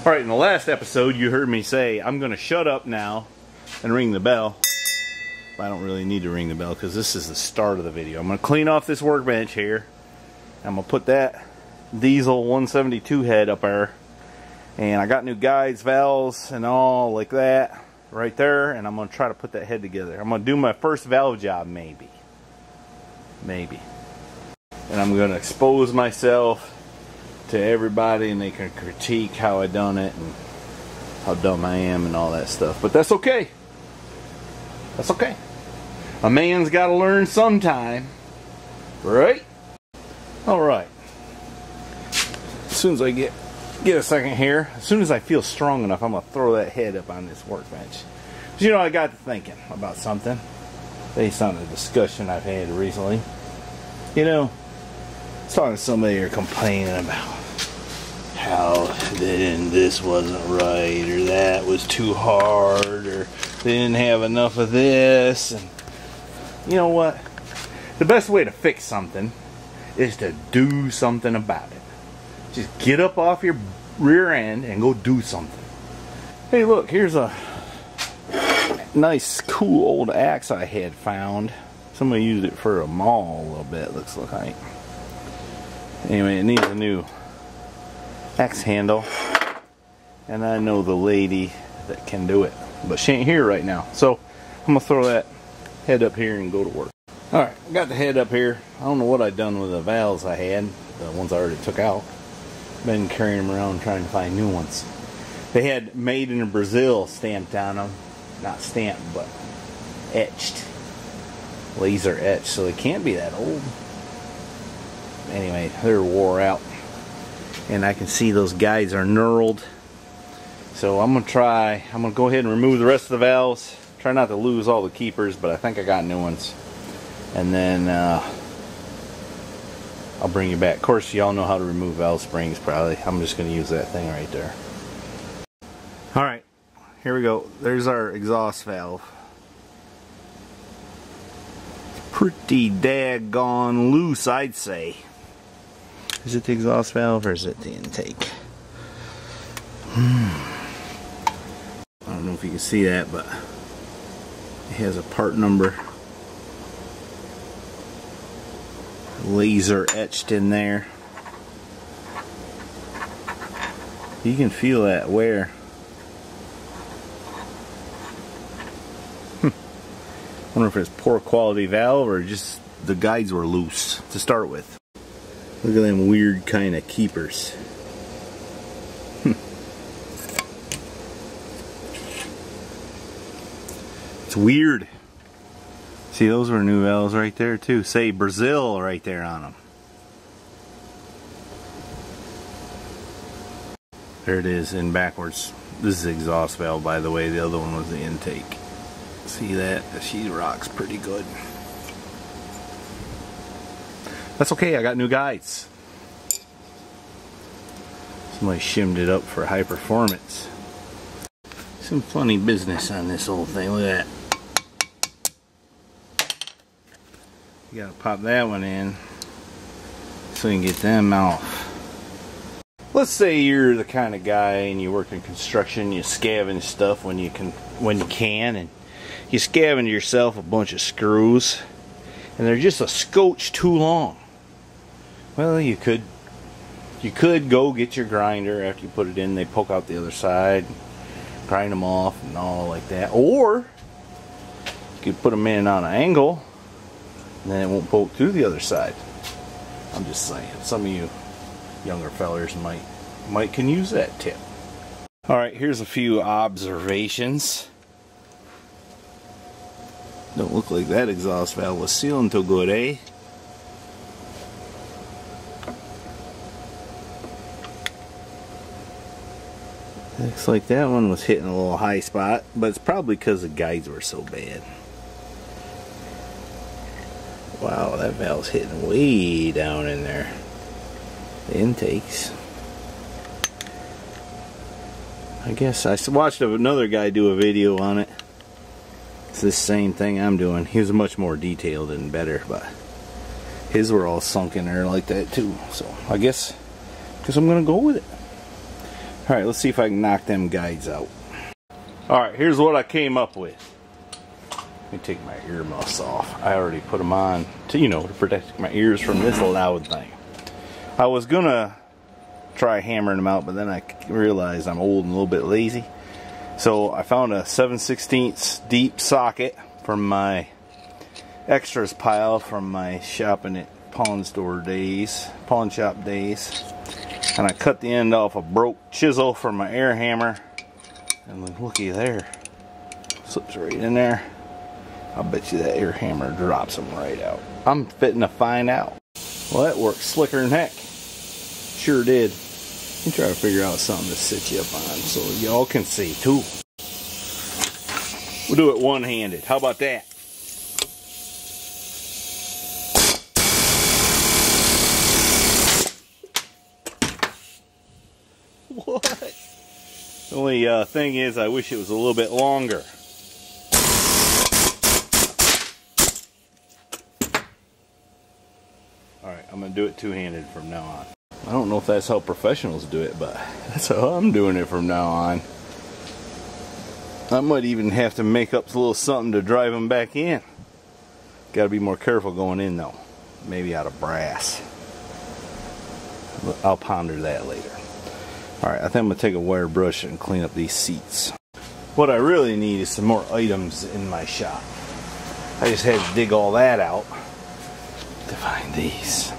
Alright, in the last episode you heard me say I'm going to shut up now and ring the bell. I don't really need to ring the bell because this is the start of the video. I'm going to clean off this workbench here. I'm going to put that diesel 172 head up there. And I got new guides, valves, and all like that right there. And I'm going to try to put that head together. I'm going to do my first valve job maybe. Maybe. And I'm going to expose myself to everybody and they can critique how I done it and how dumb I am and all that stuff. But that's okay. That's okay. A man's got to learn sometime. Right? All right. As soon as I get get a second here, as soon as I feel strong enough, I'm to throw that head up on this workbench. You know, I got to thinking about something based on a discussion I've had recently. You know, I was talking to somebody you're complaining about how then this wasn't right or that was too hard or they didn't have enough of this and you know what? The best way to fix something is to do something about it. Just get up off your rear end and go do something. Hey look here's a nice cool old axe I had found. Somebody used it for a maul a little bit looks like. Anyway it needs a new axe handle and I know the lady that can do it but she ain't here right now. So I'm gonna throw that head up here and go to work. Alright I got the head up here. I don't know what I done with the valves I had the ones I already took out. Been carrying them around trying to find new ones. They had made in Brazil stamped on them not stamped but etched. Laser etched so they can't be that old. Anyway they're wore out and I can see those guides are knurled. So I'm gonna try I'm gonna go ahead and remove the rest of the valves. Try not to lose all the keepers but I think I got new ones. And then uh, I'll bring you back. Of course y'all know how to remove valve springs probably. I'm just gonna use that thing right there. Alright here we go. There's our exhaust valve. Pretty daggone loose I'd say is it the exhaust valve or is it the intake? Hmm. I don't know if you can see that, but it has a part number laser etched in there. You can feel that wear. Hmm. Wonder if it's poor quality valve or just the guides were loose to start with. Look at them weird kind of keepers. Hmm. It's weird. See, those were new valves right there too. Say Brazil right there on them. There it is in backwards. This is exhaust valve by the way. The other one was the intake. See that? She rocks pretty good. That's okay, I got new guides. Somebody shimmed it up for high performance. Some funny business on this old thing, look at that. You gotta pop that one in so you can get them off. Let's say you're the kind of guy and you work in construction, you scavenge stuff when you can when you can and you scavenge yourself a bunch of screws and they're just a scotch too long. Well, you could you could go get your grinder after you put it in. They poke out the other side, grind them off, and all like that. Or you could put them in on an angle, and then it won't poke through the other side. I'm just saying, some of you younger fellers might might can use that tip. All right, here's a few observations. Don't look like that exhaust valve was sealing too good, eh? Looks like that one was hitting a little high spot, but it's probably because the guides were so bad. Wow, that valve's hitting way down in there. The intakes. I guess I watched another guy do a video on it. It's the same thing I'm doing. He was much more detailed and better, but his were all sunk in there like that too. So I guess, guess I'm gonna go with it. Alright, let's see if I can knock them guides out. Alright, here's what I came up with. Let me take my earmuffs off. I already put them on to, you know, to protect my ears from this loud thing. I was gonna try hammering them out, but then I realized I'm old and a little bit lazy. So I found a 7 16 deep socket from my extras pile from my shopping at pawn store days, pawn shop days. And I cut the end off a broke chisel from my air hammer. And looky there. Slips right in there. I'll bet you that air hammer drops them right out. I'm fitting to find out. Well, that worked slicker than heck. Sure did. You try to figure out something to sit you up on so y'all can see too. We'll do it one-handed. How about that? The only uh, thing is I wish it was a little bit longer. Alright, I'm going to do it two-handed from now on. I don't know if that's how professionals do it, but that's how I'm doing it from now on. I might even have to make up a little something to drive them back in. Got to be more careful going in though. Maybe out of brass. I'll ponder that later. Alright, I think I'm going to take a wire brush and clean up these seats. What I really need is some more items in my shop. I just had to dig all that out to find these.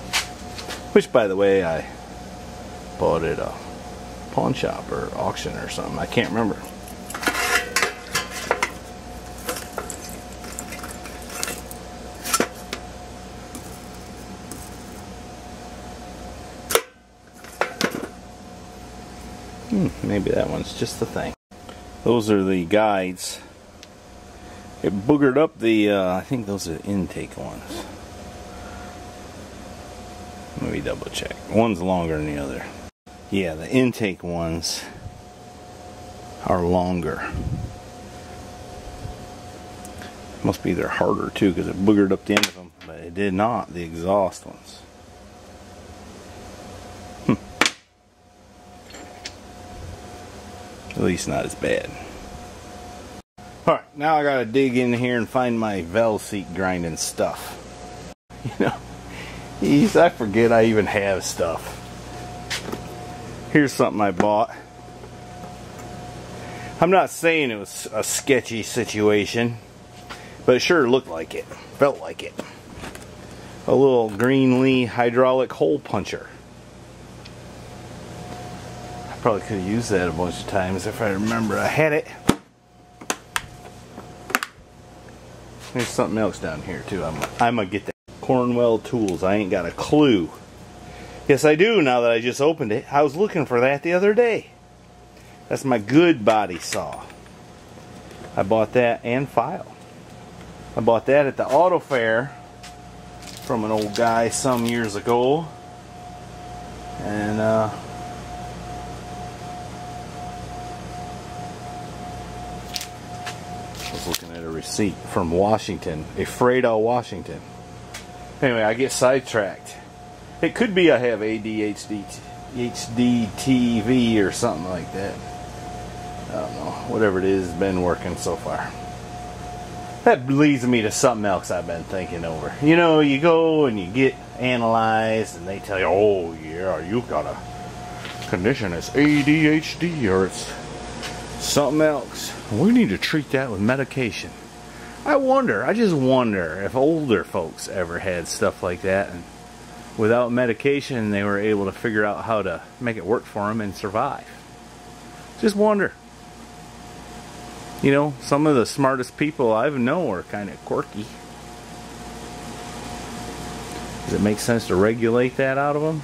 Which, by the way, I bought at a pawn shop or auction or something. I can't remember. Hmm, maybe that one's just the thing. Those are the guides. It boogered up the, uh, I think those are the intake ones. Let me double check. One's longer than the other. Yeah, the intake ones are longer. Must be they're harder too because it boogered up the end of them, but it did not the exhaust ones. At least not as bad. Alright, now I gotta dig in here and find my valve seat grinding stuff. You know, Jeez, I forget I even have stuff. Here's something I bought. I'm not saying it was a sketchy situation, but it sure looked like it. Felt like it. A little Greenlee hydraulic hole puncher. Probably could have used that a bunch of times if I remember I had it. There's something else down here too. I'm, I'm gonna get that. Cornwell Tools. I ain't got a clue. Yes, I do now that I just opened it. I was looking for that the other day. That's my good body saw. I bought that and file. I bought that at the auto fair from an old guy some years ago. And uh, receipt from Washington, Ephrata, Washington. Anyway, I get sidetracked. It could be I have ADHD, HD TV or something like that. I don't know. Whatever it is, been working so far. That leads me to something else I've been thinking over. You know, you go and you get analyzed, and they tell you, oh, yeah, you've got a condition it's ADHD or it's something else. We need to treat that with medication. I wonder, I just wonder if older folks ever had stuff like that and without medication they were able to figure out how to make it work for them and survive. Just wonder. You know, some of the smartest people I've known are kind of quirky. Does it make sense to regulate that out of them?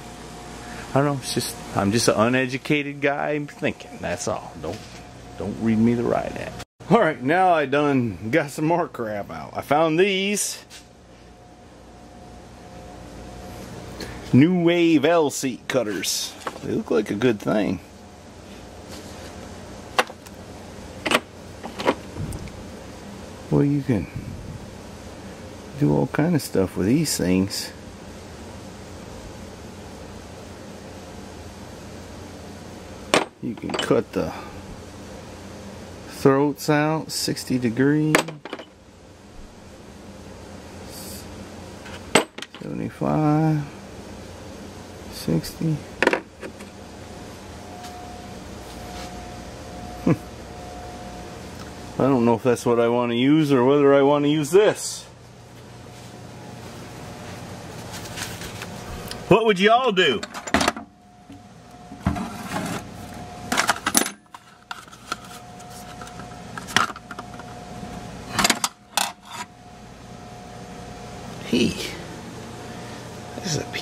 I don't know. It's just I'm just an uneducated guy thinking. That's all. Don't don't read me the right act. Alright, now I done got some more crap out. I found these. Neway valve seat cutters. They look like a good thing. Well, you can do all kind of stuff with these things. You can cut the throats out 60 degree 75 60 hmm. I don't know if that's what I want to use or whether I want to use this. What would y'all do?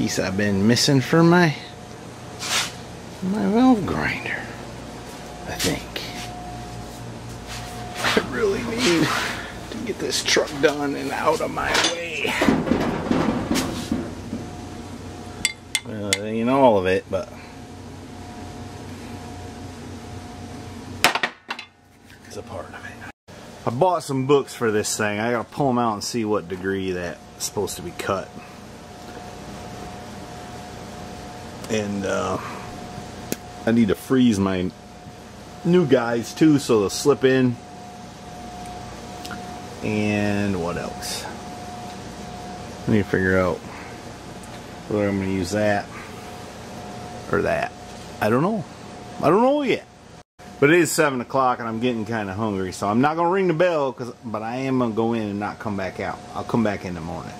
Piece I've been missing for my my valve grinder, I think. I really need to get this truck done and out of my way. Well, it ain't all of it, but it's a part of it. I bought some books for this thing. I gotta pull them out and see what degree that's supposed to be cut. And uh, I need to freeze my new guides too so they'll slip in. And what else? I need to figure out whether I'm to use that or that. I don't know. I don't know yet. But it is 7 o'clock and I'm getting kind of hungry. So I'm not going to ring the bell, cause, but I am to go in and not come back out. I'll come back in the morning.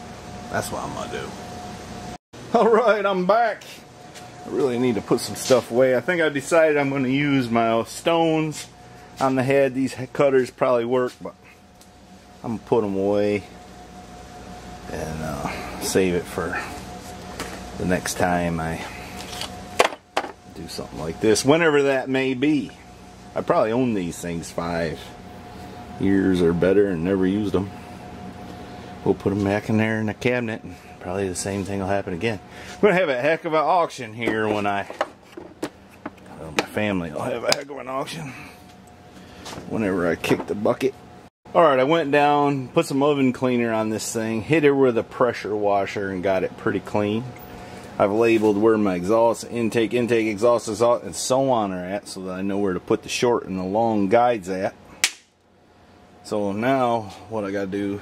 That's what I'm to do. Alright, I'm back. I really need to put some stuff away. I think I decided I'm going to use my stones on the head. These cutters probably work, but I'm going to put them away and uh, save it for the next time I do something like this, whenever that may be. I probably own these things five years or better and never used them. We'll put them back in there in the cabinet and probably the same thing will happen again. We're going to have a heck of an auction here when I, well, my family will have a heck of an auction whenever I kick the bucket. Alright, I went down, put some oven cleaner on this thing, hit it with a pressure washer and got it pretty clean. I've labeled where my exhaust, intake, intake, exhaust, exhaust, and so on are at so that I know where to put the short and the long guides at. So now what I gotta do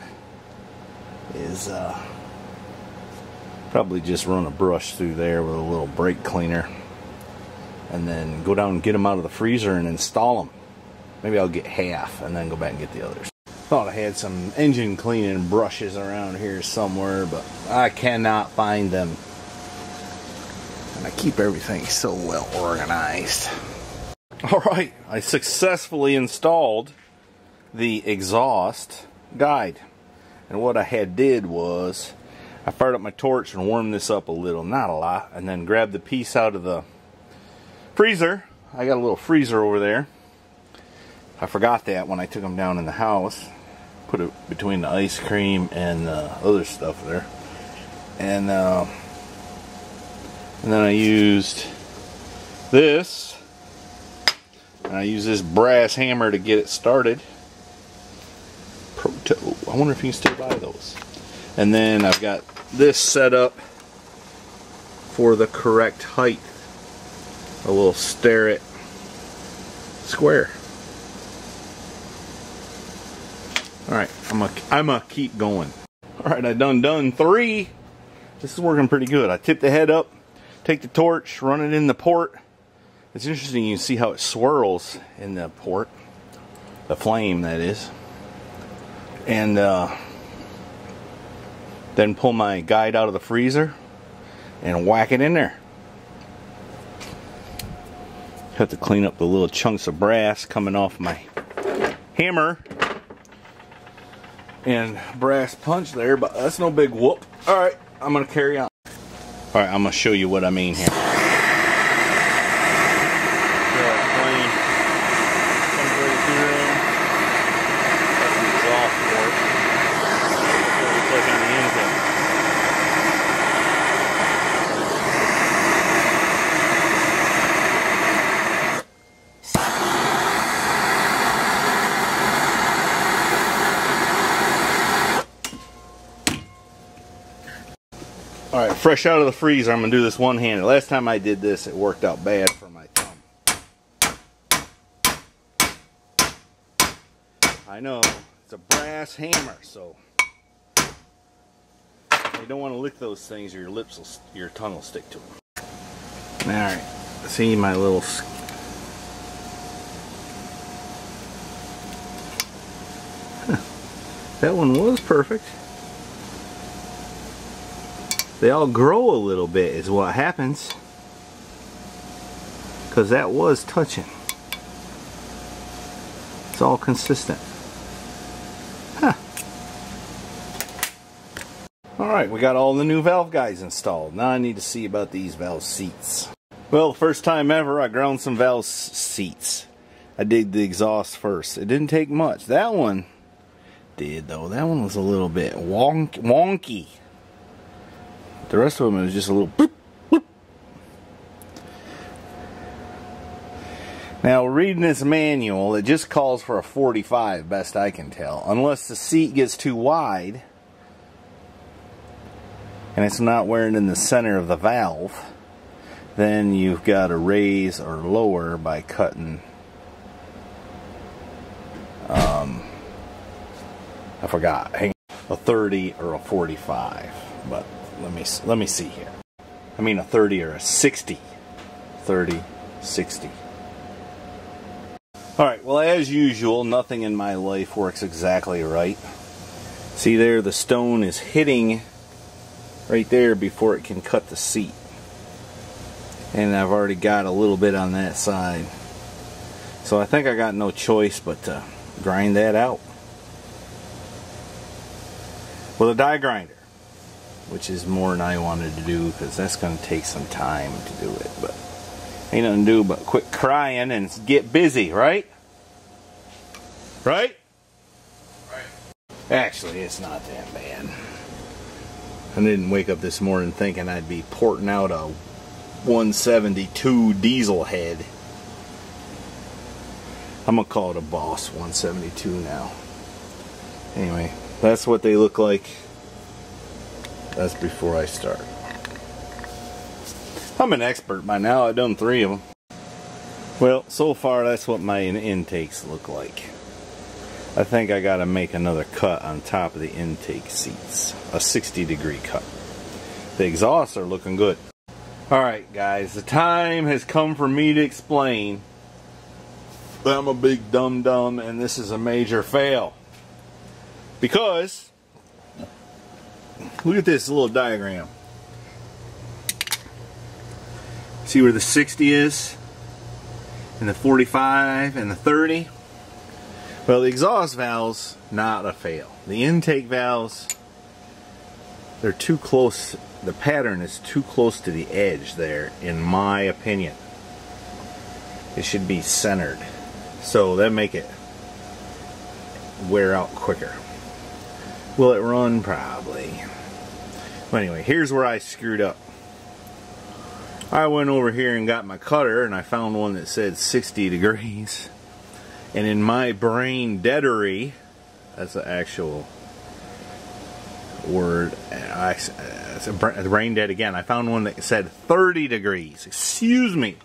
is uh, probably just run a brush through there with a little brake cleaner and then go down and get them out of the freezer and install them. Maybe I'll get half and then go back and get the others. Thought I had some engine cleaning brushes around here somewhere, but I cannot find them. And I keep everything so well organized. Alright, I successfully installed the exhaust guide. And what I had did was I fired up my torch and warmed this up a little, not a lot, and then grabbed the piece out of the freezer. I got a little freezer over there. I forgot that when I took them down in the house. Put it between the ice cream and the other stuff there. And uh, and then I used this. And I used this brass hammer to get it started. Proto. I wonder if you can still buy those. And then I've got this set up for the correct height. A little Starrett square. Alright, I'm gonna I'm gonna keep going. Alright, I done done three. This is working pretty good. I tip the head up, take the torch, run it in the port. It's interesting you can see how it swirls in the port. The flame that is. And uh, then pull my guide out of the freezer and whack it in there. Have to clean up the little chunks of brass coming off my hammer and brass punch there, but that's no big whoop. All right, I'm gonna carry on. All right, I'm gonna show you what I mean here. All right, fresh out of the freezer, I'm gonna do this one handed. Last time I did this, it worked out bad for my thumb. I know, it's a brass hammer, so you don't want to lick those things or your lips will, your tongue will stick to them. All right, see my little That one was perfect. They all grow a little bit is what happens. Because that was touching. It's all consistent. Huh. Alright, we got all the new valve guides installed. Now I need to see about these valve seats. Well, first time ever I ground some valve seats. I did the exhaust first. It didn't take much. That one did though. That one was a little bit wonk wonky. The rest of them is just a little boop, boop. Now reading this manual, it just calls for a 45 best I can tell. Unless the seat gets too wide and it's not wearing in the center of the valve, then you've got to raise or lower by cutting um, I forgot. A 30 or a 45. But let me let me see here. I mean a 30 or a 60. 30, 60. Alright, well as usual, nothing in my life works exactly right. See there, the stone is hitting right there before it can cut the seat. And I've already got a little bit on that side. So I think I got no choice but to grind that out with a die grinder which is more than I wanted to do because that's going to take some time to do it but ain't nothing to do but quit crying and get busy right? Right? Right. Actually it's not that bad. I didn't wake up this morning thinking I'd be porting out a 172 diesel head. I'm gonna call it a Boss 172 now. Anyway, that's what they look like. That's before I start. I'm an expert by now. I've done three of them. Well, so far that's what my intakes look like. I think I got to make another cut on top of the intake seats. A 60 degree cut. The exhausts are looking good. Alright guys, the time has come for me to explain I'm a big dum dum and this is a major fail. Because, look at this little diagram. See where the 60 is? And the 45 and the 30? Well, the exhaust valves, not a fail. The intake valves, they're too close, the pattern is too close to the edge there, in my opinion. It should be centered. So that make it wear out quicker. Will it run? Probably. But anyway, here's where I screwed up. I went over here and got my cutter and I found one that said 60 degrees. And in my brain deadery, that's the actual word, it's uh, brain dead again. I found one that said 30 degrees. Excuse me.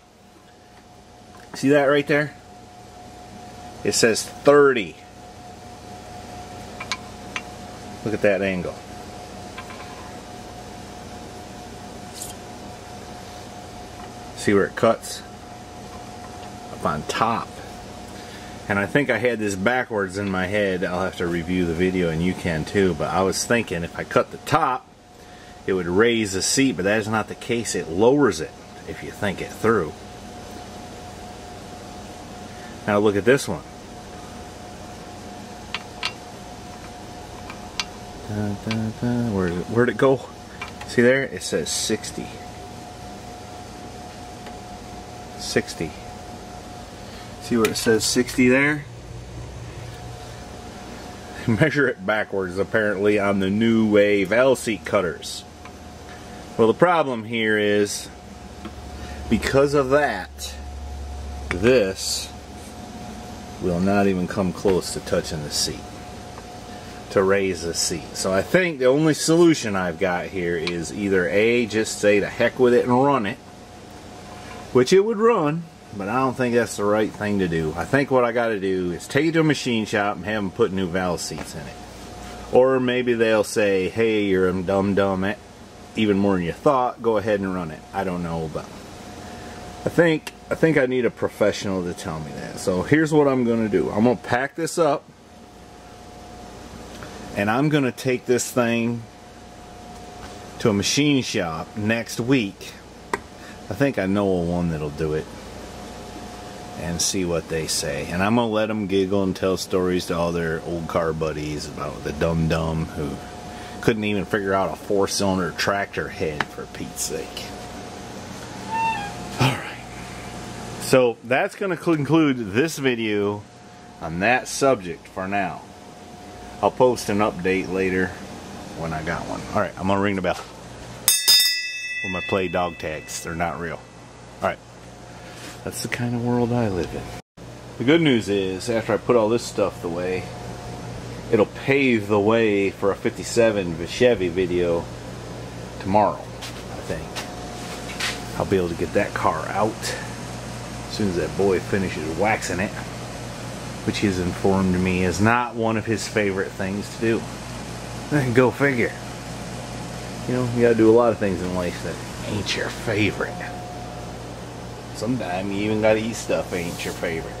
See that right there? It says 30. Look at that angle. See where it cuts? Up on top. And I think I had this backwards in my head. I'll have to review the video and you can too. But I was thinking if I cut the top, it would raise the seat. But that is not the case. It lowers it if you think it through. Now look at this one. Da, da, da. Where, where'd it go? See there? It says 60. 60. See where it says 60 there? Measure it backwards apparently on the Neway valve seat cutters. Well the problem here is because of that this will not even come close to touching the seat to raise the seat. So I think the only solution I've got here is either A, just say to heck with it and run it, which it would run, but I don't think that's the right thing to do. I think what I got to do is take it to a machine shop and have them put new valve seats in it. Or maybe they'll say, hey, you're a dumb dumb, even more than you thought, go ahead and run it. I don't know, but I think I think I need a professional to tell me that. So here's what I'm going to do. I'm going to pack this up and I'm going to take this thing to a machine shop next week. I think I know a one that'll do it and see what they say. And I'm going to let them giggle and tell stories to all their old car buddies about the dumb dumb who couldn't even figure out a four cylinder tractor head for Pete's sake. Alright. So that's going to conclude this video on that subject for now. I'll post an update later when I got one. Alright, I'm going to ring the bell. with my play dog tags, they're not real. Alright. That's the kind of world I live in. The good news is, after I put all this stuff away, it'll pave the way for a 57 Chevy video tomorrow, I think. I'll be able to get that car out as soon as that boy finishes waxing it, which he's informed me is not one of his favorite things to do. Eh, go figure. You know, you gotta do a lot of things in life that ain't your favorite. Sometimes you even gotta eat stuff ain't your favorite.